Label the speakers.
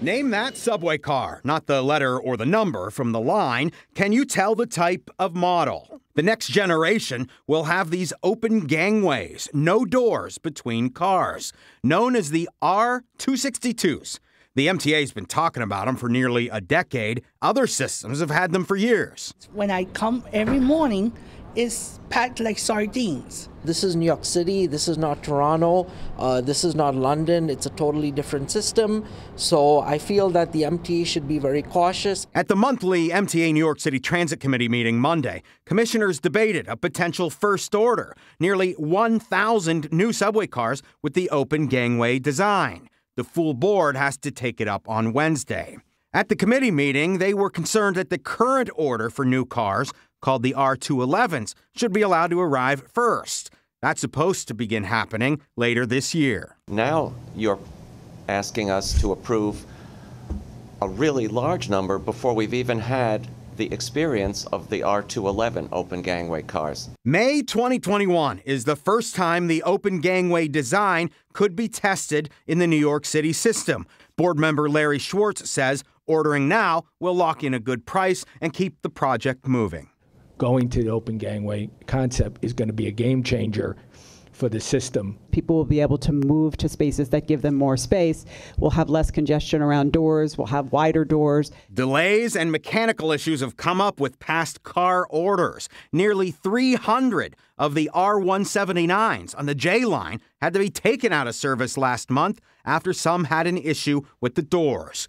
Speaker 1: Name that subway car, not the letter or the number from the line. Can you tell the type of model? The next generation will have these open gangways, no doors between cars, known as the R262s. The MTA's been talking about them for nearly a decade. Other systems have had them for years.
Speaker 2: When I come every morning, it's packed like sardines.
Speaker 3: This is New York City. This is not Toronto. Uh, this is not London. It's a totally different system. So I feel that the MTA should be very cautious.
Speaker 1: At the monthly MTA New York City Transit Committee meeting Monday, commissioners debated a potential first order nearly 1,000 new subway cars with the open gangway design. The full board has to take it up on Wednesday. At the committee meeting, they were concerned that the current order for new cars called the R211s should be allowed to arrive first. That's supposed to begin happening later this year.
Speaker 4: Now you're asking us to approve a really large number before we've even had the experience of the R211 open gangway cars.
Speaker 1: May 2021 is the first time the open gangway design could be tested in the New York City system. Board member Larry Schwartz says ordering now will lock in a good price and keep the project moving
Speaker 5: going to the open gangway concept is going to be a game changer for the system.
Speaker 6: People will be able to move to spaces that give them more space. We'll have less congestion around doors. We'll have wider doors.
Speaker 1: Delays and mechanical issues have come up with past car orders. Nearly 300 of the R179s on the J line had to be taken out of service last month after some had an issue with the doors.